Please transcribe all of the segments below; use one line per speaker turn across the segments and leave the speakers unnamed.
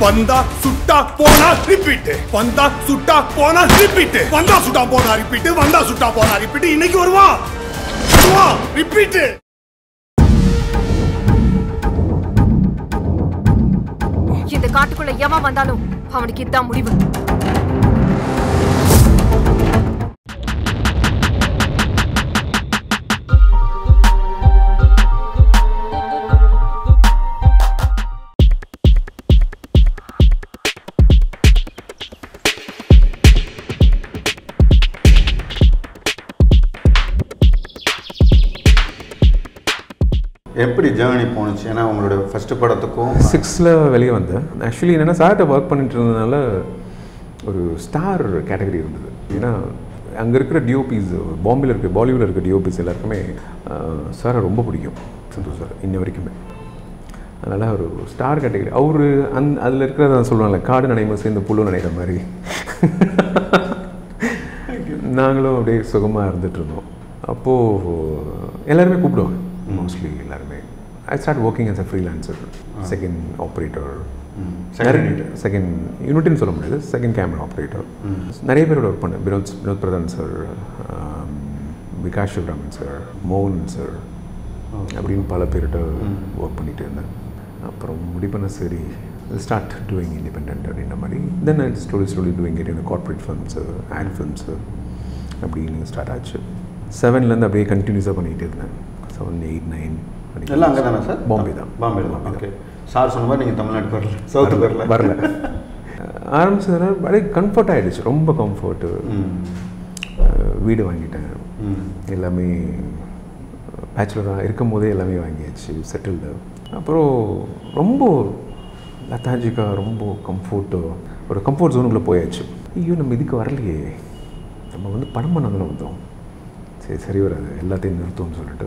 வந்தா சுட்டா போனா ரிப்பீட் வந்தா சுட்டா போனா ரிப்பீட் வந்தா சுட்டா போனா ரிப்பீட் வந்தா சுட்டா போனா ரிப்பீட் இன்னைக்கு வருவா? வருவா? ரிப்பீட்
இந்த காட்டுக்குள்ள எவன் வந்தாலும் அவனுக்கு இதான் முடிவு.
எப்படி ஜேர்னி போணுச்சு? ஏன்னா உங்களோட ஃபர்ஸ்ட் படத்துக்கும்
சிக்ஸில் வெளியே வந்தேன். ஆக்சுவலி என்னென்னா சார்கிட்ட ஒர்க் பண்ணிட்டு இருந்ததுனால ஒரு ஸ்டார் கேட்டகரி இருந்தது. ஏன்னா அங்கே இருக்கிற டிஓபிஸ் பாம்பேல இருக்க பாலிவுட்டில் இருக்க டிஓபிஸ் எல்லாருக்குமே சாரை ரொம்ப பிடிக்கும். சந்தோஷ் சார் இன்ன வரைக்குமே. அதனால் ஒரு ஸ்டார் கேட்டகரி அவர் அந் அதில் இருக்கிறத சொல்லுவாங்கல்ல காடு நனையும் சேர்ந்து புல்லு நினைக்கிற மாதிரி. நாங்களும் அப்படியே சுகமாக இருந்துட்டு இருந்தோம். அப்போது எல்லாருமே கூப்பிடுவாங்க. மோஸ்ட்லி எல்லாருமே. I start working as a freelancer second operator second யூனிட்னு சொல்ல முடியாது செகண்ட் கேமரா ஆப்ரேட்டர் நிறைய பேரோட ஒர்க் பண்ணேன். வினோத் வினோத் பிரதான் சார் விகாஷ் சிவராமன் சார் மோகன் சார் அப்படின்னு பல பேர்கிட்ட ஒர்க் பண்ணிட்டு இருந்தேன். அப்புறம் முடிவு பண்ண சரி ஸ்டார்ட் டூயிங் இண்டிபெண்ட் அப்படின்ற மாதிரி. Then I story story doing it corporate films ad films அப்படின்னு ஸ்டார்ட் ஆச்சு. செவன்லேருந்து அப்படியே கண்டினியூஸாக பண்ணிகிட்டு இருந்தேன். செவன் எயிட் நைன்
எல்லாம் அங்கே தானே. சார்
பாம்பே தான்.
பாம்பே தான். ஓகே சார் சொன்ன மாதிரி நீங்கள் தமிழ்நாட்டுக்கு வரல சவுத்துக்கு வரல.
வரல ஆரம்பிச்சதுனால அப்படியே கம்ஃபர்ட் ஆகிடுச்சு ரொம்ப கம்ஃபர்ட்டு வீடு வாங்கிட்டேன். எல்லாமே பேச்சுலராக இருக்கும் போதே எல்லாமே வாங்கியாச்சு. செட்டில்டு அப்புறம் ரொம்ப லத்தாஜிக்காக ரொம்ப கம்ஃபர்ட்டு ஒரு கம்ஃபர்ட் ஜோனுக்குள்ளே போயாச்சு. ஐயோ நம்ம இதுக்கு வரலையே. நம்ம வந்து படம் பண்ண தானே வந்தோம். சரி சரி வராது. எல்லாத்தையும் நிறுத்தும்னு சொல்லிட்டு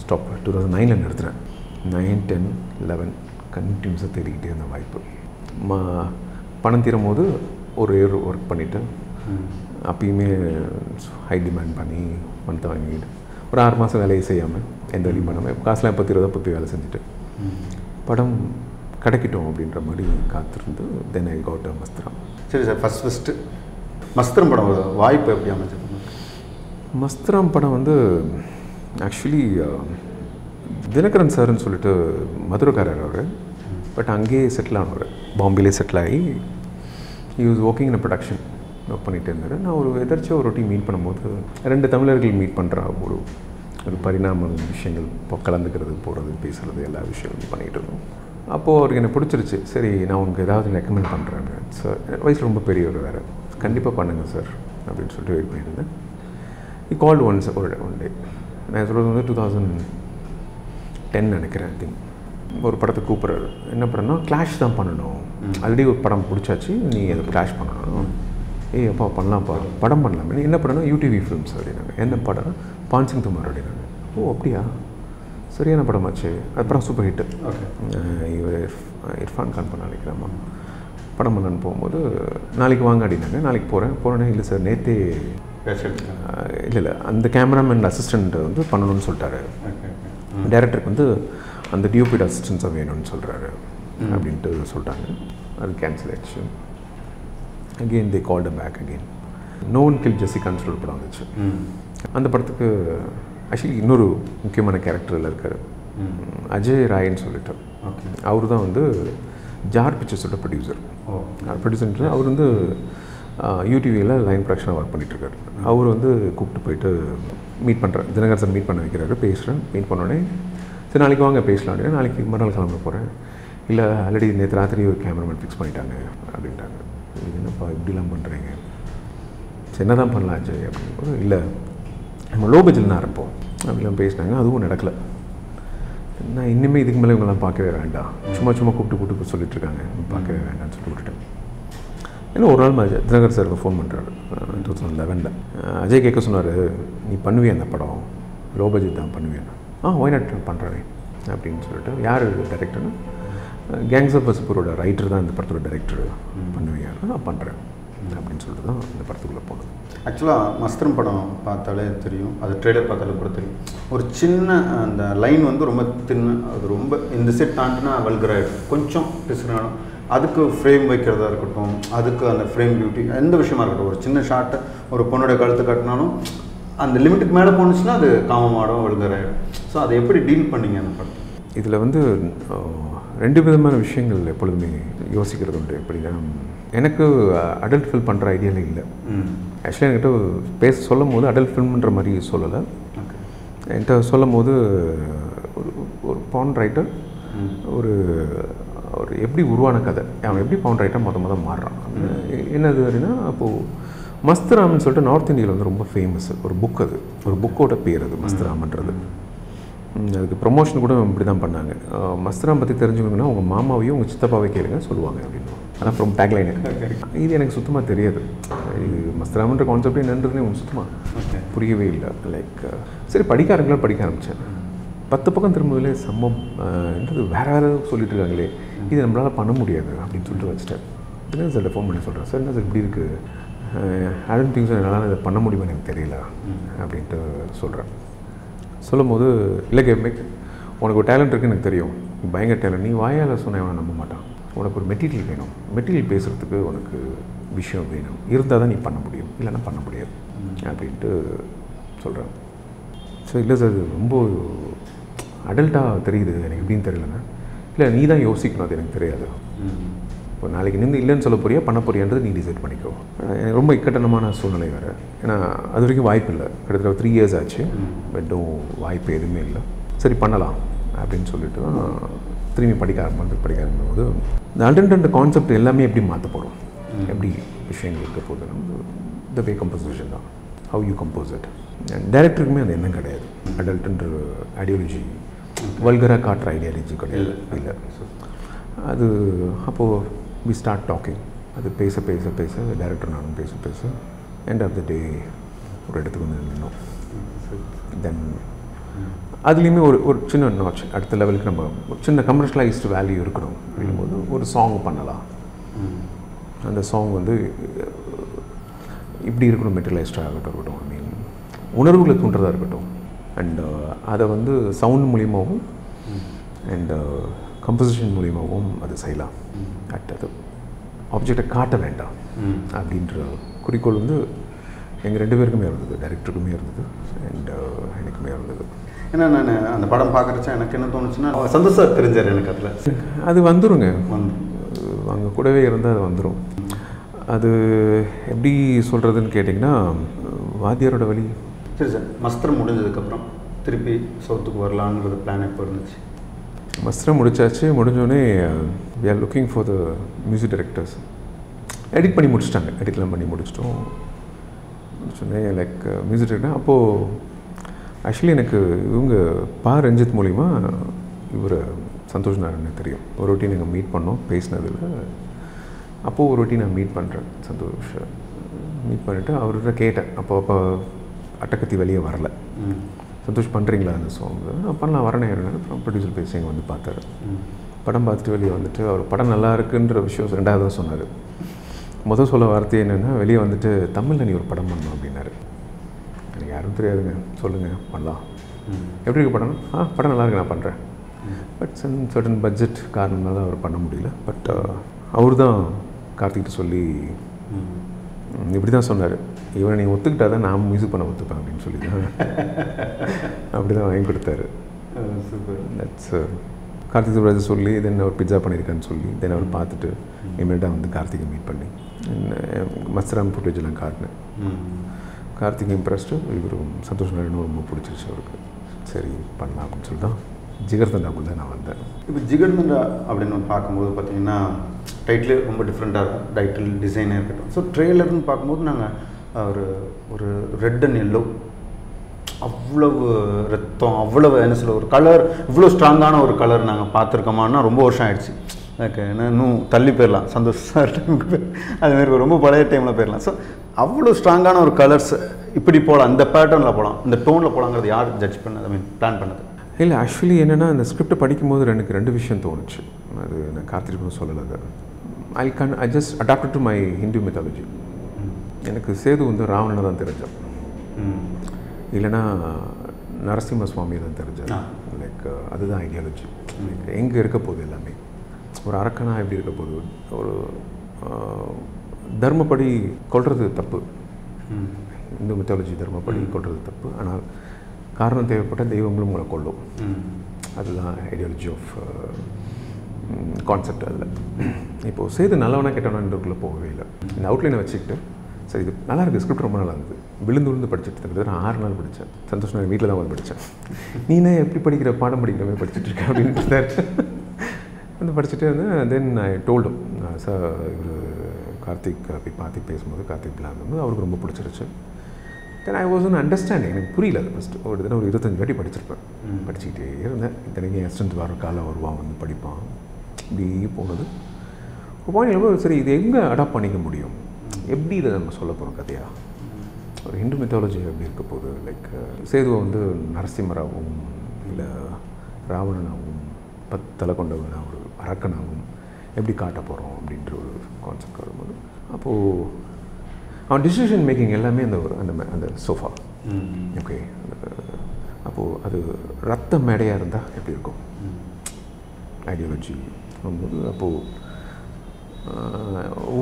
ஸ்டாப் டூ தௌசண்ட் நைனில் நிறுத்துறேன். நைன் டென் லெவன் கண்டினியூஸாக தேடிக்கிட்டே இருந்த வாய்ப்பு. மா பணம் தீரும் போது ஒரு இயர் ஒர்க் பண்ணிவிட்டு அப்பயுமே ஹை டிமாண்ட் பண்ணி பணத்தை வாங்கிட்டு ஒரு ஆறு மாதம் வேலையை செய்யாமல் எந்த வேலையும் பண்ணாமல் காசுலாம் பத்து இருபதா பற்றி வேலை செஞ்சுட்டு படம் கிடைக்கட்டும் அப்படின்ற மாதிரி காத்திருந்து தென் ஐ கவுட் மஸ்திரம்
சரி சார் ஃபஸ்ட் ஃபஸ்ட்டு மஸ்திரம் படம் வாய்ப்பு எப்படி அமைச்சது
மஸ்தராம் படம் வந்து ஆக்சுவலி தினகரன் சார்னு சொல்லிட்டு மதுரைக்காரர் அவர். பட் அங்கேயே செட்டில் ஆனவர். பாம்பேலே செட்டில் ஆகி you was working in production work பண்ணிகிட்டு இருந்தார். நான் ஒரு எதாச்சும் ஒரு வாட்டி மீட் பண்ணும்போது ரெண்டு தமிழர்கள் மீட் பண்ணுற ஒரு ஒரு பரிணாம விஷயங்கள் இப்போ கலந்துக்கிறது போகிறது பேசுகிறது எல்லா விஷயங்களும் பண்ணிகிட்டு இருந்தோம். அப்போது அவருக்கு எனக்கு பிடிச்சிருச்சு. சரி நான் உனக்கு ஏதாவது ரெக்கமெண்ட் பண்ணுறேன் சார் வயசு ரொம்ப பெரியவர் வேறு. கண்டிப்பாக பண்ணுங்கள் சார் அப்படின்னு சொல்லிட்டு வெயிட் பண்ணியிருந்தேன் இ கால்டு ஒன்ஸ் ஒரு ஒன் டே நான் சொல்கிறது வந்து டூ தௌசண்ட் டென் நினைக்கிறேன் ஐ திங்க் ஒரு படத்தை கூப்பிட்றாரு. என்ன படம்னா கிளாஷ் தான் பண்ணணும். ஆல்ரெடி ஒரு படம் பிடிச்சாச்சு நீ அதை கிளாஷ் பண்ணணும். ஏய் அப்பா பண்ணலாம்ப்பா. படம் பண்ணலாம். என்ன படம்னா யூடிவி ஃபிலிம்ஸ் அப்படின்னாங்க. என்ன படம்? பான்சிங் துமார் அப்படின்னாங்க. ஓ அப்படியா? சரியான படமாச்சு. அது படம் சூப்பர் ஹிட்டு இவர் இர்ஃபான் கான் பண்ண நினைக்கிறேம்மா படம் பண்ணலான்னு போகும்போது நாளைக்கு வாங்க அப்படின்னாங்க. நாளைக்கு போகிறேன் போகிறேன்னே இல்லை சார் நேற்றே இல்லை இல்லை. அந்த கேமராமேன் அசிஸ்டண்ட் வந்து பண்ணணும்னு சொல்லிட்டாரு. டைரக்டருக்கு வந்து அந்த டியூபிட் அசிஸ்டன்ஸாக வேணும்னு சொல்கிறாரு அப்படின்ட்டு சொல்லிட்டாங்க அது கேன்சல் ஆயிடுச்சு. Again they called back again no one kill ஜெசிகான்னு சொல்லி படம் வந்துச்சு. அந்த படத்துக்கு ஆக்சுவலி இன்னொரு முக்கியமான கேரக்டரில் இருக்கார். அஜய் ராயன்னு சொல்லிட்டு. அவர் தான் வந்து ஜார் பிக்சர்ஸோட ப்ரொடியூசர் ப்ரொடியூசர் அவர் வந்து யூடிவியில் லைன் ப்ரொடக்ஷனாக ஒர்க் பண்ணிகிட்ருக்காரு அவர் வந்து கூப்பிட்டு போயிட்டு மீட் பண்ணுறேன் தினகர் சார் மீட் பண்ண வைக்கிறாரு. பேசுகிறேன் மீட் பண்ணோடனே சரி நாளைக்கு வாங்க பேசலாம் அப்படின்னா. நாளைக்கு மறுநாள் கிளம்ப போகிறேன் இல்லை ஆல்ரெடி நேற்று ராத்திரி ஒரு கேமராமேன் ஃபிக்ஸ் பண்ணிட்டாங்க அப்படின்ட்டாங்க. இது என்னப்பா இப்படிலாம் பண்ணுறீங்க சரி என்ன தான் பண்ணலாம் அஜய் அப்படின்னு இல்லை. நம்ம லோ பட்ஜெட் ஆரம்பிப்போம் அப்படிலாம் பேசினாங்க. அதுவும் நடக்கலை. நான் இன்னுமே இதுக்கு மேலே இவங்கெல்லாம் பார்க்கவே வேண்டாம். சும்மா சும்மா கூப்பிட்டு கூப்பிட்டு சொல்லிட்டு இருக்காங்க பார்க்கவே வேண்டாம்னு சொல்லி விட்டுட்டேன். இல்லை ஒரு நாள் அஜய் தினகர் சாருக்கு ஃபோன் பண்ணுறாரு டூ தௌசண்ட் லெவனில் அஜய் கேட்க சொன்னார் நீ பண்ணுவியா அந்த படம்? லோ பட்ஜெட் தான் பண்ணுவேன். ஆ ஒய்நாட் பண்ணுறேன் அப்படின்னு சொல்லிட்டு யார் டேரக்டர்னு கேங்ஸர் வசிப்பூரோட ரைட்டர் தான் இந்த படத்தோட டேரக்டர் பண்ணுவியா? நான் பண்ணுறேன் அப்படின்னு சொல்லிட்டு தான் இந்த படத்துக்குள்ளே போனது.
ஆக்சுவலாக மஸ்திரம் படம் பார்த்தாலே தெரியும். அது ட்ரெய்லர் பார்த்தாலே கூட தெரியும். ஒரு சின்ன அந்த லைன் வந்து ரொம்ப தின்னு அது ரொம்ப இந்த செட் தாண்டினா வல்கராயிடும் கொஞ்சம் பிசுறாலும் அதுக்கு ஃப்ரேம் வைக்கிறதா இருக்கட்டும் அதுக்கு அந்த ஃப்ரேம் பியூட்டி எந்த விஷயமா இருக்கட்டும் ஒரு சின்ன ஷார்ட்டை ஒரு பொண்ணுடைய கழுத்து கட்டினாலும் அந்த லிமிட்டுக்கு மேலே போணுச்சுன்னா அது காமமாடும் ஒழுங்கராயிடும் ஸோ அதை எப்படி டீல் பண்ணீங்க அந்த படத்தை?
இதில் வந்து ரெண்டு விதமான விஷயங்கள் எப்பொழுதுமே யோசிக்கிறது உண்டு. எப்படின்னா எனக்கு அடல்ட் ஃபில் பண்ணுற ஐடியாவில் இல்லை.
ம்.
ஆக்சுவலி என்கிட்ட பேச சொல்லும் போது அடல்ட் ஃபில்ம்ன்ற மாதிரி சொல்லலை. என்கிட்ட சொல்லும் போது ஒரு ஒரு பான் ரைட்டர் ஒரு ஒரு எப்படி உருவான கதை? அவன் எப்படி பான் ரைட்டர் மொத மொதல் மாறுறான். என்னது அப்படின்னா அப்போது மஸ்தராமன் சொல்லிட்டு நார்த் இந்தியாவில் வந்து ரொம்ப ஃபேமஸ் ஒரு புக் அது. ஒரு புக்கோட பேர் அது மஸ்தராமன்றது. அதுக்கு ப்ரொமோஷன் கூட இப்படி தான் பண்ணாங்க மஸ்தராம் பற்றி தெரிஞ்சுக்கணுங்கன்னா உங்கள் மாமாவையும் உங்கள் சித்தப்பாவை கேளுங்க சொல்லுவாங்க அப்படின்னு. அதான் ஃப்ரம் டேக்லைனு இது எனக்கு சுத்தமாக தெரியாது. இது மஸ்தராமன்ற கான்செப்ட் என்னன்றதுனே உங்களுக்கு சுத்தமாக புரியவே இல்லை. லைக் சரி படிக்க ஆரம்பிக்கலாம் படிக்க ஆரம்பித்தேன் பத்து பக்கம் திரும்பதிலே சம்மம் என்றது வேறு வேறு சொல்லிட்டு இருக்காங்களே. இது நம்மளால் பண்ண முடியாது அப்படின்னு சொல்லிட்டு வச்சுட்டேன். என்ன சார் ஃபோன் பண்ணி சொல்கிறேன் சார் என்ன சார் இப்படி இருக்குது ஆடன் திங்ஸ் என்னால் இதை பண்ண முடியுமான்னு எனக்கு தெரியல அப்படின்ட்டு சொல்கிறேன் சொல்லும்போது இல்லை கேமேக் உனக்கு ஒரு டேலண்ட் இருக்குன்னு எனக்கு தெரியும். பயங்கர டேலண்ட் நீ வாயால் சொன்ன அவன் நம்ப மாட்டான். உனக்கு ஒரு மெட்டீரியல் வேணும். மெட்டீரியல் பேசுகிறதுக்கு உனக்கு விஷயம் வேணும். இருந்தால் தான் நீ பண்ண முடியும். இல்லைன்னா பண்ண முடியாது. அப்படின்ட்டு சொல்கிறேன் ஸோ இல்லை சார் இது ரொம்ப அடல்ட்டாக தெரியுது. எனக்கு எப்படின்னு தெரியலண்ணா இல்லை நீ தான் யோசிக்கணும் அது எனக்கு தெரியாது. இப்போ நாளைக்கு நின்று இல்லைன்னு சொல்ல போறியா பண்ண போறியான்றது நீ டிசைட் பண்ணிக்கோ. எனக்கு ரொம்ப இக்கட்டனமான சூழ்நிலை வேறு. ஏன்னா அது வரைக்கும் வாய்ப்பு இல்லை. கிட்டத்தட்ட த்ரீ இயர்ஸ் ஆச்சு. பட்டும் வாய்ப்பு எதுவுமே இல்லை. சரி பண்ணலாம் அப்படின்னு சொல்லிட்டு தான் திரும்பி படிக்க ஆரம்பிச்சு படிக்க ஆரம்பிக்கும்போது இந்த அல்டன்ட் கான்செப்ட் எல்லாமே எப்படி மாற்றப்படும் எப்படி விஷயங்கள் இருக்க போகுது? த வே கம்போசிஷன் தான். ஹவ் யூ கம்போஸ் இட் டேரக்டருக்குமே அது எண்ணம் கிடையாது. அடல்ட்டுன்ற ஐடியாலஜி வல்கராக காட்டுற ஐடியாலஜி கிடையாது இல்லை. அது அப்போது வி ஸ்டார்ட் டாக்கிங் அது பேச பேச பேச டேரக்டர் நானும் பேச பேச எண்ட் ஆஃப் த டே ஒரு இடத்துக்கு வந்து நின்னோம். தென் அதுலேயுமே ஒரு ஒரு சின்ன நாச் அடுத்த லெவலுக்கு நம்ம ஒரு சின்ன கமர்ஷியலைஸ்டு வேல்யூ இருக்கணும் அப்படிங்கும்போது ஒரு சாங் பண்ணலாம். அந்த சாங் வந்து இப்படி இருக்கணும் மெட்டீரியலைஸ்டாக ஆகட்டும் இருக்கட்டும் ஐ மீன் உணர்வுகளை தூண்டுறதா இருக்கட்டும். அண்ட் அதை வந்து சவுண்ட் மூலியமாகவும் அண்ட் கம்போசிஷன் மூலியமாகவும் அது செய்யலாம். அட் அது ஆப்ஜெக்டை காட்ட வேண்டாம். அப்படின்ற குறிக்கோள் வந்து எங்கள் ரெண்டு பேருக்குமே இருந்தது. டைரக்டருக்குமே இருந்தது. அண்ட் எனக்குமே இருந்தது.
ஏன்னா நான் அந்த படம் பார்க்குறச்ச எனக்கு என்ன தோணுச்சுன்னா சந்தோஷ் சார் தெரிஞ்சார் எனக்கு அதில்.
அது வந்துருங்க.
வந்து.
அங்கே கூடவே இருந்தால் அது வந்துடும் அது எப்படி சொல்கிறதுன்னு கேட்டிங்கன்னா வாத்தியாரோட வழி
சரி சார் மஸ்திரம் முடிஞ்சதுக்கப்புறம் திருப்பி சவுத்துக்கு வரலான்றது பிளான் எப்போ இருந்துச்சு?
மஸ்திரம் முடிச்சாச்சு முடிஞ்சோடனே we are looking for the music directors edit பண்ணி முடிச்சிட்டாங்க எடிட்லாம் பண்ணி முடிச்சிட்டோம். முடிச்சோடனே லைக் மியூசிக் டைரக்டர் அப்போது ஆக்சுவலி எனக்கு இவங்க பா ரஞ்சித் மூலிமா இவர் சந்தோஷ் நாராயணன் தெரியும். ஒரு வாட்டி நாங்கள் மீட் பண்ணோம் பேசினதில். அப்போது ஒரு வாட்டி நான் மீட் பண்ணுறேன் சந்தோஷ். மீட் பண்ணிவிட்டு அவர்கிட்ட கேட்டேன். அப்போ அப்போ அட்டக்கத்தி வெளியே வரல. சந்தோஷ் பண்ணுறீங்களா அந்த சாங் அப்போ நான் வரேன் அப்புறம் ப்ரொடியூசர் பேசி இங்கே வந்து பார்த்தாரு. படம் பார்த்துட்டு வெளியே வந்துட்டு அவர் படம் நல்லா இருக்குன்ற விஷயம் ரெண்டாவது தான் சொன்னார். முதல் சொல்ல வார்த்தை என்னென்னா வெளியே வந்துட்டு தமிழில் நீ ஒரு படம் பண்ணணும் அப்படின்னாரு. எனக்கு யாரும் தெரியாதுங்க. சொல்லுங்கள் பண்ணலாம். எப்படி இருக்கு படம்? ஆ படம் நல்லா இருக்கு நான் பண்ணுறேன் பட் சன் சர்டன் பட்ஜெட் காரணமாக அவர் பண்ண முடியல. பட் அவர் தான் கார்த்திகிட்ட சொல்லி இப்படி தான் சொன்னார். இவனை நீ ஒத்துக்கிட்டா தான் நான் மியூசிக் பண்ண ஒத்துப்பேன் அப்படின்னு சொல்லி தான் அப்படி தான் வாங்கி கொடுத்தாரு தட்ஸ் கார்த்திக் சுப்ராஜ் சொல்லி தென் அவர் பிட்சா பண்ணியிருக்கான்னு சொல்லி தென் அவர் பார்த்துட்டு இமீடியட்டாக வந்து கார்த்திகை மீட் பண்ணி. மஸ்தராம் ஃபுட்டேஜ் எல்லாம் காட்டினேன். கார்த்திக் இம்ப்ரெஸ்டு இவரும் சந்தோஷ் நாராயணும் ரொம்ப பிடிச்சிருச்சு அவருக்கு. சரி பண்ணலாம் அப்படின்னு சொல்லி தான் ஜிகர்தண்டாக்குள்ளே நான் வந்தேன்.
இப்போ ஜிகர்தண்டா அப்படின்னு பார்க்கும்போது பார்த்தீங்கன்னா டைட்டில் ரொம்ப டிஃப்ரெண்ட்டாக இருக்கும். டைட்டில் டிசைனே இருக்கட்டும். ஸோ ட்ரெய்லர்னு பார்க்கும்போது நாங்கள் ஒரு ஒரு ரெட் அண்ட் எல்லோ அவ்வளவு ரத்தம் அவ்வளவு என்ன சொல்ல ஒரு கலர் இவ்வளோ ஸ்ட்ராங்கான ஒரு கலர் நாங்கள் பார்த்துருக்கோமான்னா ரொம்ப வருஷம் ஆயிடுச்சு. ஓகே ஏன்னா இன்னும் தள்ளி போயிடலாம். சந்தோஷ் சார். டைமுக்கு போய் அதுமாரி ரொம்ப பழைய டைமில் போயிடலாம். ஸோ அவ்வளோ ஸ்ட்ராங்கான ஒரு கலர்ஸ் இப்படி போகலாம் இந்த பேட்டர்னில் போகலாம் இந்த டோனில் போகலாங்கிறது யார் ஜட்ஜ் பண்ணது? ஐ மீன் பிளான் பண்ணது?
இல்லை ஆக்சுவலி என்னென்னா அந்த ஸ்கிரிப்டை படிக்கும்போது எனக்கு ரெண்டு விஷயம் தோணுச்சு. அது நான் கார்த்திக்கும் சொல்லலை I can I just adapt to my Hindu methodology எனக்கு சேது வந்து ராவணனை தான் தெரிஞ்சேன் இல்லைன்னா நரசிம்ம சுவாமி தான் தெரிஞ்சேன்
ஆ.
லைக் அதுதான் ஐடியாலஜி லைக் எங்கே இருக்க போகுது எல்லாமே? ஒரு அரக்கனா எப்படி இருக்க போகுது? ஒரு தர்மப்படி கொள்வது தப்பு. இந்து மித்தாலஜி தர்மப்படி கொள்வது தப்பு. ஆனால் காரணம் தேவைப்பட்ட தெய்வங்களும் உங்களை கொள்ளும் அதுதான் ஐடியாலஜி ஆஃப் கான்செப்ட் அதில். இப்போது சேது நல்லவனா கெட்டவனான்றதுக்குள்ளே போகவே இல்லை. இந்த அவுட்லைனை வச்சுக்கிட்டு சரி இது நல்லா இருக்குது ஸ்கிரிப்ட் ரொம்ப நல்லா இருந்தது விழுந்து விழுந்து படிச்சுட்டு இருந்தது நான் ஆறு நாள் படித்தேன் சந்தோஷம் நான் வீட்டில் தான் வந்து படித்தேன் நீனே எப்படி படிக்கிற? பாடம் படிக்கிற மாதிரி படிச்சுட்டு இருக்க அப்படின்னு வந்து படிச்சுட்டு வந்து தென் ஐ டோல்டும் சார் இவர் கார்த்திக் அப்படி பார்த்து பேசும்போது கார்த்திக் பிளான் வந்து அவருக்கு ரொம்ப பிடிச்சிருச்சு. Then I was one understanding எனக்கு புரியல அது ஃபஸ்ட்டு ஒரு தினம் ஒரு இருபத்தஞ்சு வாட்டி படிச்சிருப்பேன். படிச்சுக்கிட்டே இருந்தேன். இத்தனைக்கு அசிஸ்டன்ட் வர காலம் வருவான் வந்து படிப்பான். இப்படி போனது. ஒரு பாயிண்ட் சரி இது எங்கே அடாப்ட் பண்ணிக்க முடியும்? எப்படி இதை நம்ம சொல்ல போகிறோம் கதையா? ஒரு ஹிந்து மித்தாலஜி எப்படி இருக்க போகுது? லைக் சேதுவை வந்து நரசிம்மராகவும் இல்லை ராவணனாகவும் பத்து தலை கொண்டவனாக ஒரு அரக்கனாகவும் எப்படி காட்ட போகிறோம் அப்படின்ற ஒரு கான்செப்ட் வரும்போது அப்போது அவன் டிசிஷன் மேக்கிங் எல்லாமே அந்த ஒரு அந்த அந்த சோஃபா ஓகே அப்போது அது ரத்த மேடையாக இருந்தால் எப்படி இருக்கும்? ஐடியாலஜி போது அப்போது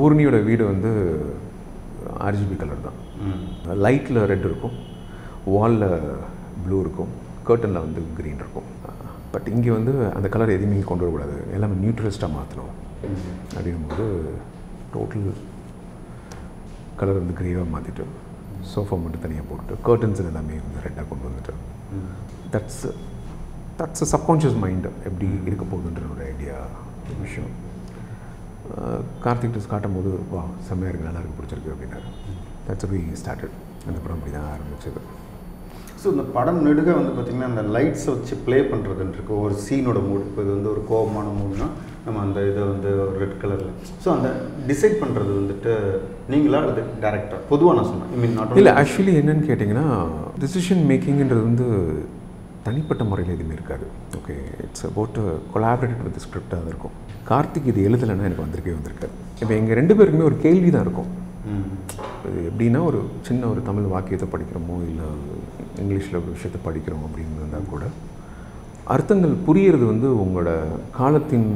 ஊர்னியோட வீடு வந்து ஆர்ஜிபி கலர் தான். லைட்டில் ரெட் இருக்கும். வாலில் ப்ளூ இருக்கும். கர்ட்டனில் வந்து க்ரீன் இருக்கும். பட் இங்கே வந்து அந்த கலர் எதுவுமே கொண்டு வரக்கூடாது. எல்லாமே நியூட்ரலிஸ்ட்டாக மாற்றணும் அப்படிங்கும்போது டோட்டல் கலர் வந்து க்ரீவாக மாற்றிட்டு சோஃபா மட்டும் தனியாக போட்டுட்டு கர்டன்ஸ் எல்லாமே வந்து ரெட்டாக கொண்டு வந்துட்டு. தட்ஸ் தட்ஸ் சப்கான்ஷியஸ் மைண்ட் எப்படி இருக்க போகுதுன்ற ஒரு ஐடியா விஷயம். கார்த்திக் டஸ் காட்டும் போது வா செம்மையாக இருக்கு நல்லா பிடிச்சிருக்கு அப்படின்னாரு. தட்ஸ் வி ஸ்டார்டட் அந்த படம் அப்படி தான் ஆரம்பிச்சது.
ஸோ இந்த படம் நெடுக வந்து பார்த்திங்கன்னா அந்த லைட்ஸை வச்சு ப்ளே பண்ணுறதுன்னு இருக்கு. ஒரு சீனோட மூட் இப்போ இது வந்து ஒரு கோபமான மூட்னா நம்ம அந்த இதை வந்து ஒரு ரெட் கலரில் ஸோ அந்த டிசைட் பண்ணுறது வந்துட்டு நீங்களா அது டேரக்டர் பொதுவாக நான் சொன்னேன். ஐ மீன் நாட்
இல்லை ஆக்சுவலி என்னன்னு கேட்டிங்கன்னா டிசிஷன் மேக்கிங்ன்றது வந்து தனிப்பட்ட முறையில் எதுவுமே இருக்காது. Okay it's about collaborated with ஸ்கிரிப்டாக தான் இருக்கும். கார்த்திக் இது எழுதலைன்னா எனக்கு வந்திருக்கே வந்திருக்காரு இப்போ எங்கள் ரெண்டு பேருக்குமே ஒரு கேள்வி தான் இருக்கும். எப்படின்னா ஒரு சின்ன ஒரு தமிழ் வாக்கியத்தை படிக்கிறோமோ இல்லை இங்கிலீஷில் ஒரு விஷயத்தை படிக்கிறோம் அப்படின்னு இருந்தால் கூட அர்த்தங்கள் புரியறது வந்து உங்களோட காலத்தின்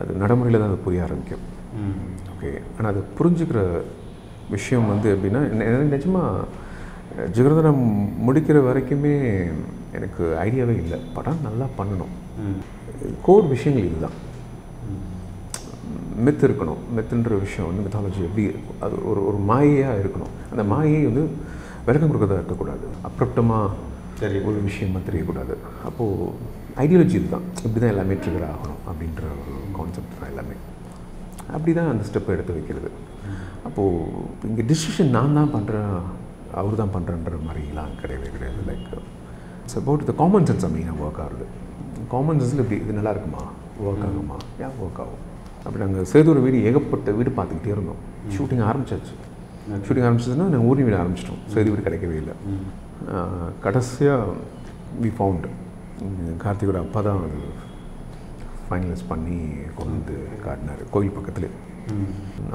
அது நடைமுறையில் தான் அது புரிய ஆரம்பிக்கும். ஓகே ஆனால் அது புரிஞ்சுக்கிற விஷயம் வந்து எப்படின்னா நிஜமாக ஜிகர்தனம் முடிக்கிற வரைக்குமே எனக்கு ஐடியாவே இல்லை. படம் நல்லா பண்ணணும். கோர் விஷயங்கள் இதுதான். மித் இருக்கணும். மித்துன்ற விஷயம் வந்து மித்தாலஜி எப்படி அது ஒரு ஒரு மாயையாக இருக்கணும். அந்த மாயை வந்து விளக்கம் கொடுக்கறதா இருக்கக்கூடாது. அப்ரப்டமாக
சரி.
ஒரு விஷயமா தெரியக்கூடாது. அப்போது ஐடியாலஜி இதுதான். இப்படி தான் எல்லாமே ட்ரிகர் ஆகணும் அப்படின்ற ஒரு கான்செப்ட் தான் எல்லாமே. அப்படி தான் அந்த ஸ்டெப்பை எடுத்து வைக்கிறது. அப்போது இங்கே டிசிஷன் நான் தான் பண்ணுறேன் அவர் தான் பண்ணுறேன்ற மாதிரிலாம் கிடையவே கிடையாது. Like it's about the common sense மெயினாக ஒர்க் ஆகுது காமன் சென்ஸில் இப்படி இது நல்லா இருக்குமா? ஒர்க் ஆகுமா? ஏன் ஒர்க் ஆகும். அப்படி நாங்கள் சேதூர் வீடு ஏகப்பட்ட வீடு பார்த்துக்கிட்டே இருந்தோம். ஷூட்டிங் ஆரம்பிச்சாச்சு. ஷூட்டிங் ஆரம்பிச்சதுன்னா நாங்கள் ஊரி வீடு ஆரம்பிச்சிட்டோம். சேது வீடு கிடைக்கவே இல்லை. கடைசியாக வி ஃபவுண்ட் கார்த்திகோட அப்பா தான் அது ஃபைனலைஸ் பண்ணி கொண்டு வந்து காட்டினார் கோயில் பக்கத்துலேயே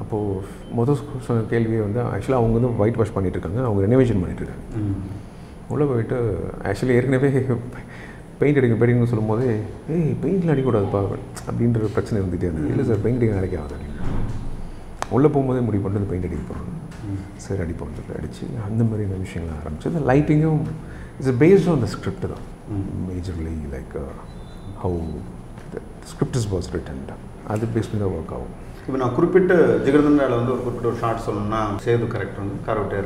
அப்போது முதல் சொன்ன கேள்வியே வந்து ஆக்சுவலாக அவங்க வந்து ஒயிட் வாஷ் பண்ணிட்டு இருக்காங்க. அவங்க ரெனோவேஷன் பண்ணிட்டு இருக்காங்க. உள்ளே போயிட்டு ஆக்சுவலி ஏற்கனவே பெயிண்ட் அடிக்க பெயிண்டிங்னு சொல்லும்போது ஏய் பெயிண்ட்லாம் அடிக்கக்கூடாதுப்பா அப்படின்ற ஒரு பிரச்சனை இருந்துகிட்டே இருந்தது. இல்லை சார் பெயிண்டிங் அடிக்க ஆகுது உள்ளே போகும்போதே முடிவு பண்ணிட்டு பெயிண்ட் அடிக்க போகிறோம் சரி அடிப்போம் சொல்லி அடித்து அந்த மாதிரியான விஷயங்கள் ஆரம்பிச்சு. இந்த லைட்டிங்கும் it's based on the script தான். Majorly like how the script is was written அது பேஸ் பண்ணி தான் ஒர்க் ஆகும்.
இப்போ நான் குறிப்பிட்ட ஜிகர்தண்டாவில் வந்து ஒரு குறிப்பிட்ட ஒரு ஷார்ட் சொல்லணும்னா சேது கரெக்ட் வந்து கார் விட்டு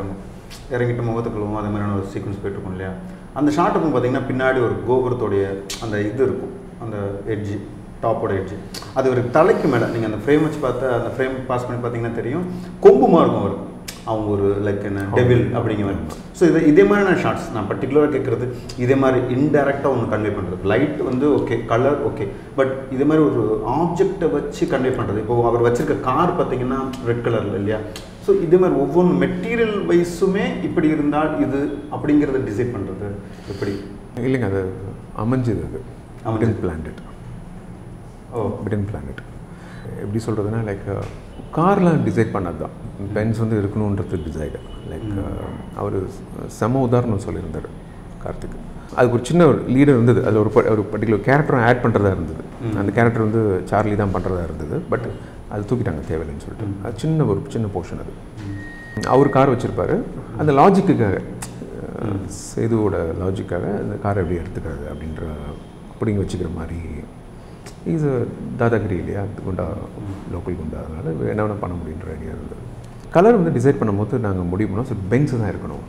இறங்கிட்டு இறங்கிட்டு முகத்துக்குள்ளும் அதே மாதிரியான ஒரு சீக்வன்ஸ் போயிட்டு இருக்கும் இல்லையா? அந்த ஷார்ட்டுக்கும் பார்த்தீங்கன்னா பின்னாடி ஒரு கோபுரத்தோடைய அந்த இது இருக்கும். அந்த எட்ஜி டாப்போட எட்ஜி அது ஒரு தலைக்கு மேலே. நீங்கள் அந்த ஃப்ரேம் வச்சு பார்த்தா அந்த ஃப்ரேம் பாஸ் பண்ணி பார்த்தீங்கன்னா தெரியும். கொம்புமாக இருக்கும் அவருக்கு அவங்க ஒரு லைக் என்ன டெவில் அப்படிங்கிற மாதிரி. ஸோ இது இதே மாதிரியான ஷார்ட்ஸ் நான் பர்டிகுலராக கேட்குறது இதே மாதிரி இன்டெரக்டாக ஒன்று கன்வே பண்ணுறது லைட் வந்து ஓகே கலர் ஓகே பட் இதே மாதிரி ஒரு ஆப்ஜெக்டை வச்சு கன்வே பண்ணுறது இப்போ அவர் வச்சிருக்க கார் பார்த்தீங்கன்னா ரெட் கலரில் இல்லையா? ஸோ இதே மாதிரி ஒவ்வொரு மெட்டீரியல் வைஸுமே இப்படி இருந்தால் இது அப்படிங்கிறத டிசைட் பண்ணுறது எப்படி?
இல்லைங்க அது அமைஞ்சது அது. பிளான்ட்
ஓ.
பிடன் பிளானட் எப்படி சொல்கிறதுனா லைக் கார்லாம் டிசைட் பண்ணது தான் பென்ஸ் வந்து இருக்கணுன்றது டிசைடு லைக் அவர் செம உதாரணம் சொல்லியிருந்தார் கார்த்திக். அதுக்கு ஒரு சின்ன ஒரு லீடர் இருந்தது. அதில் ஒரு ஒரு பர்டிகுலர் கேரக்டரும் ஆட் பண்ணுறதா இருந்தது. அந்த கேரக்டர் வந்து சார்லி தான் பண்ணுறதா இருந்தது. பட் அது தூக்கிட்டாங்க தேவையில்லைன்னு சொல்லிட்டு. அது சின்ன ஒரு சின்ன போர்ஷன் அது. அவர் கார் வச்சுருப்பாரு. அந்த லாஜிக்குக்காக சேதுவோட லாஜிக்காக அந்த காரை எப்படி எடுத்துக்கிறது அப்படின்ற பிடிங்கி வச்சுக்கிற மாதிரி இஸ் தாதாகிரி இல்லையா குண்டா லோக்கல் குண்டா. அதனால் என்ன வேணால் பண்ண முடியுன்ற ஐடியா இருந்தது. கலர் வந்து டிசைட் பண்ணும்போது நாங்கள் முடிவு பண்ணோம். ஸோ பென்ஸ் தான் இருக்கணும்.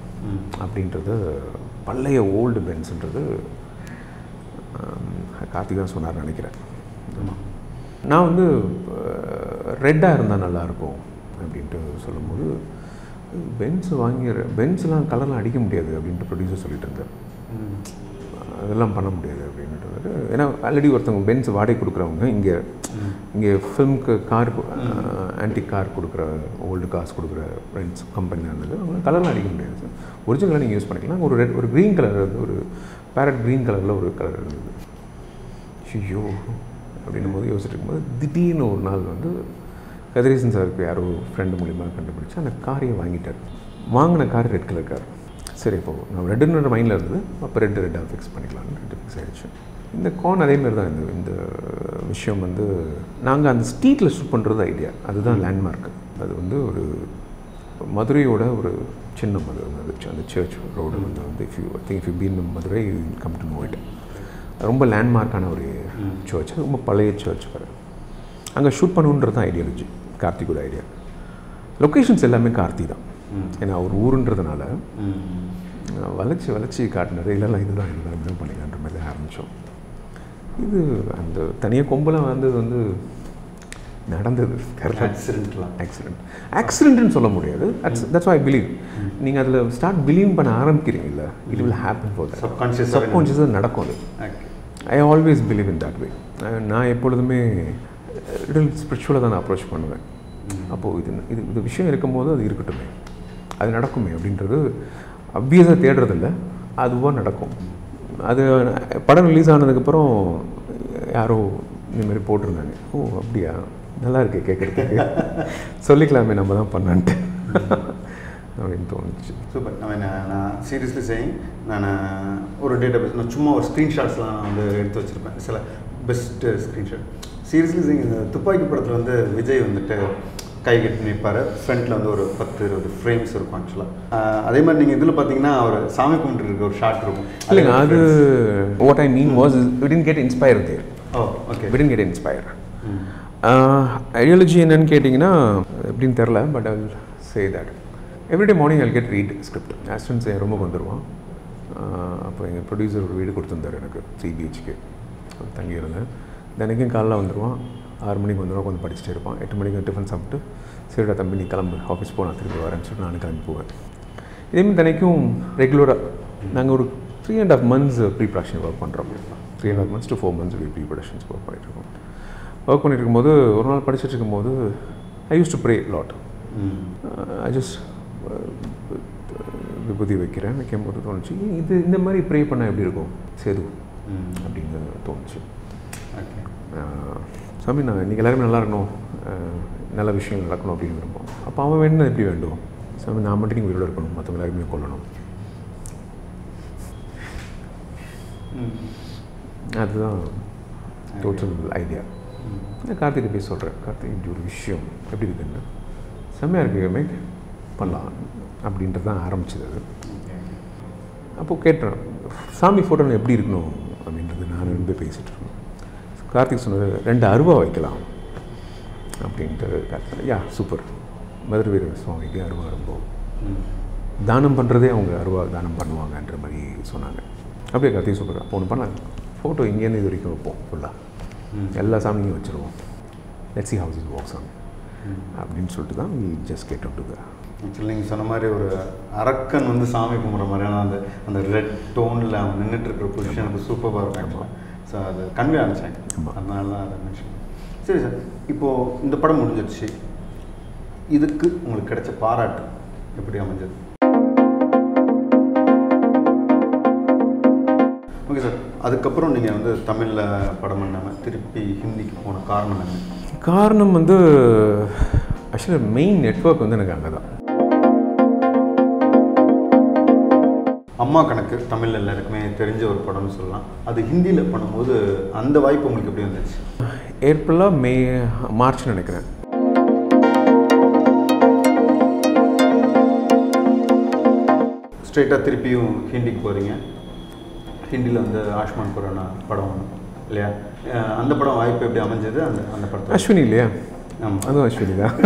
அப்படின்றது பழைய ஓல்டு பென்ஸ்ன்றது கார்த்திக் தான் சொன்னார் நினைக்கிறேன். நான் வந்து ரெட்டாக இருந்தால் நல்லாயிருக்கும் அப்படின்ட்டு சொல்லும்போது பென்ஸ் வாங்கி பென்ஸ்லாம் கலர்லாம் அடிக்க முடியாது அப்படின்ட்டு ப்ரொடியூசர் சொல்லிட்டு இருந்தார். அதெல்லாம் பண்ண முடியாது. ஏன்னா ஆல்ரெடி ஒருத்தவங்க பென்ஸ் வாடகை கொடுக்குறவங்க இங்கே இங்கே ஃபிலிம்க்கு கார் ஆன்டி கார் கொடுக்குற ஓல்டு காசு கொடுக்குற ஃப்ரெண்ட்ஸ் கம்பெனியாக இருந்தது அவங்க கலர்லாம் அடிக்க முடியாது சார் ஒரிஜினலாக நீங்கள் யூஸ் பண்ணிக்கலாம். ஒரு ரெட் ஒரு க்ரீன் கலர் ஒரு பேரட் க்ரீன் கலரில் ஒரு கலர் இருந்தது. ஐயோ அப்படின்னும் போது யோசிச்சுட்டு இருக்கும்போது திடீர்னு ஒரு நாள் வந்து கதிரேசன் சாருக்கு யாரோ ஃப்ரெண்டு மூலிமா கண்டுபிடிச்சி அந்த காரையை வாங்கிட்டார். வாங்கின கார் ரெட் கலர் கார் சரி இப்போ நான் ரெட்டுன்ற மைண்டில் இருந்தது. அப்போ ரெட்டு ரெட்டாக ஃபிக்ஸ் பண்ணிக்கலாம்னு ரெட்டு ஃபிக்ஸ் ஆகிடுச்சு இந்த கான் அதே மாதிரி தான் இந்த இந்த விஷயம் வந்து நாங்கள் அந்த ஸ்ட்ரீட்டில் ஷூட் பண்ணுறது ஐடியா அதுதான் லேண்ட்மார்க் அது வந்து ஒரு மதுரையோட ஒரு சின்னம் அது வந்து அந்த சர்ச் ரோடு வந்து வந்து if you think if you been Madurai come to know it ரொம்ப லேண்ட்மார்க்கான ஒரு சர்ச் ரொம்ப பழைய சர்ச் வர அங்கே ஷூட் பண்ணணுன்றது தான் ஐடியாலஜி கார்த்திகோட ஐடியா லொக்கேஷன்ஸ் எல்லாமே கார்த்தி தான். ஏன்னா அவர் ஊருன்றதுனால நான் வளைச்சி வளைச்சி காட்டினார் இல்லைலாம் இதுதான் இதுதான் இதுதான் பண்ணிக்கலான்ற மாதிரி ஆரம்பித்தோம் இது அந்த தனியாக கொம்பெல்லாம் வந்தது வந்து நடந்தது.
ஆக்சிடென்ட்லாம்
ஆக்சிடென்ட் ஆக்சிடென்ட்னு சொல்ல முடியாது. தட்ஸ் ஐ பிலீவ் நீங்கள் அதில் ஸ்டார்ட் பிலீவ் பண்ண ஆரம்பிக்கிறீங்கல்ல it will happen for that
Subconscious-ஆ
சப்கான்ஷியஸாக நடக்கும் அது. I always believe in that way நான் எப்பொழுதுமே லிட்டில் ஸ்பிரிச்சுவலாக தான் நான் அப்ரோச் பண்ணுவேன். அப்போது இது இது இது விஷயம் இருக்கும்போது அது இருக்கட்டுமே. அது நடக்குமே அப்படின்றது அப்வியஸாக தேடுறதில்ல. அதுவாக நடக்கும். அது படம் ரிலீஸ் ஆனதுக்கப்புறம் யாரோ இந்தமாதிரி போட்டிருந்தாங்க. ஓ அப்படியா? நல்லா இருக்கு கேட்குறதுக்கு சொல்லிக்கலாமே நம்ம தான் பண்ணான்ட்டு. அப்படின்னு தோணுச்சு.
சூப்பர். நம்ம நான் நான் சீரியஸ்லி செய்யும் நான் ஒரு டேட்டா பேஸ் நான் சும்மா ஒரு ஸ்க்ரீன்ஷாட்ஸ்லாம் நான் வந்து எடுத்து வச்சுருப்பேன். சில பெஸ்ட்டு ஸ்க்ரீன்ஷாட் சீரியஸ்லி செய்யும் இந்த துப்பாக்கி படத்தில் வந்து விஜய் வந்துட்டு கை கட்டி நிற்பார் ஃப்ரண்ட்டில் வந்து ஒரு பத்து இருபது ஃப்ரேம்ஸ் இருக்கும் ஆக்சுவலாக அதே மாதிரி நீங்கள் இதில் பார்த்தீங்கன்னா அவர் சாமி கும்பிட்டு இருக்க ஒரு ஷாட் இருக்கும்.
இல்லைங்க அது what I mean was we tend get inspire there
oh okay
we tend get inspire ideology என்னன்னு கேட்டிங்கன்னா எப்படின்னு தெரில but I say that everyday morning I get read script assistants என் ரூமுக்கு வந்துடுவான் அப்போ எங்கள் ப்ரொடியூசர் ஒரு வீடு கொடுத்துருந்தார் எனக்கு த்ரீ பிஹெச்க்கு தங்கியிருந்தேன். தினைக்கும் காலைல வந்துடுவான் ஆறு மணிக்கு வந்துடுவான் கொஞ்சம் படிச்சுட்டே இருப்பான். எட்டு மணிக்கு டிஃபன் சாப்பிட்டு சரிடா தம்பி நீ கிளம்பு. ஆஃபீஸ் போ நான் திரும்பி வரேன்னு சொல்லிட்டு நானும் கிளம்பி போவேன். இதேமாதிரி தினைக்கும் ரெகுலராக நாங்கள் ஒரு three and half months pre production work பண்ணுறோம் three and half months to four months pre productions work பண்ணிட்டு இருக்கோம். ஒர்க் பண்ணிட்டு இருக்கும்போது ஒரு நாள் படிச்சுட்டு இருக்கும்போது I use to pray lot I just விபூதி வைக்கிறேன். வைக்கும்போது தோணுச்சு இது இந்த மாதிரி ப்ரே பண்ணால் எப்படி இருக்கும்? சேது. அப்படின்னு தோணுச்சு.
ஓகே
ஆஹ் சாமி நான் இன்றைக்கி எல்லாருமே நல்லா இருக்கணும். நல்ல விஷயங்கள் நடக்கணும் அப்படின்னு விரும்பும் அப்போ அவன் வேணும் எப்படி வேண்டும் சாமி நான் மட்டும் நீங்கள் உயிரோட இருக்கணும். மற்றவங்க எல்லாருமே கொல்லணும். அதுதான் டோட்டல் ஐடியா நான் கார்த்திகை போய் சொல்கிறேன் கார்த்திக் இப்படி ஒரு விஷயம். எப்படி இருக்குன்னு செம்மையாக இருக்கு மேக் பண்ணலாம் அப்படின்றது தான் ஆரம்பிச்சது அது. அப்போது கேட்டேன் சாமி ஃபோட்டோ எப்படி இருக்கணும் அப்படின்றது நான் ரெண்டு பேசிகிட்டு இருக்கோம் கார்த்திக் சொன்னது ரெண்டு அருவா வைக்கலாம் அப்படின்ட்டு கார்த்திக் யா சூப்பர். மதுரை வீர சுவாமிக்கு அருவா ரொம்ப. தானம் பண்ணுறதே அவங்க அருவா தானம் பண்ணுவாங்கன்ற மாதிரி சொன்னாங்க. அப்படியே கார்த்திக் சூப்பர் அப்போ ஒன்று பண்ணலாம் ஃபோட்டோ இங்கேருந்து இது வரைக்கும் வைப்போம் ஃபுல்லாக எல்லா சாமியும் வச்சுருவோம். Let's house is works on அப்படின்னு சொல்லிட்டு தான் we just get to the
actually நீங்கள் சொன்ன மாதிரி ஒரு அரக்கன் வந்து சாமி கும்பிட்ற மாதிரியான அந்த அந்த ரெட் டோனில் அவன் நின்றுட்டு இருக்கிற பொசிஷன் எனக்கு சூப்பராக இருக்கும். ஸோ அது கன்வே ஆனிச்சேன். அதனால தான் அதை மென்ஷன் சரி சார் இப்போது இந்த படம் முடிஞ்சிருச்சு. இதுக்கு உங்களுக்கு கிடைச்ச பாராட்டு எப்படி அமைஞ்சது? ஓகே சார் அதுக்கப்புறம் நீங்கள் வந்து தமிழில் படம் பண்ணாமல் திருப்பி ஹிந்திக்கு போன காரணம் என்ன?
காரணம் வந்து ஆக்சுவலாக மெயின் நெட்வொர்க் வந்து எனக்கு அங்கே தான்
அம்மா கணக்கு தமிழ் எல்லாருக்குமே தெரிஞ்ச ஒரு படம்னு சொல்லலாம். அது ஹிந்தியில் பண்ணும்போது அந்த வாய்ப்பு உங்களுக்கு எப்படி வந்துச்சு?
ஏப்ரலாக மே மார்ச் நினைக்கிறேன்.
ஸ்ட்ரெயிட்டாக திருப்பியும் ஹிந்திக்கு போகிறீங்க ஹிந்தியில் வந்து ஆஷ்மான் குரானா படம் ஒன்று இல்லையா? அந்த படம் வாய்ப்பு எப்படி அமைஞ்சது? அந்த அந்த படத்தில்.
அஸ்வினி இல்லையா?
ஆமாம்
அதுவும் அஸ்வினி தான்.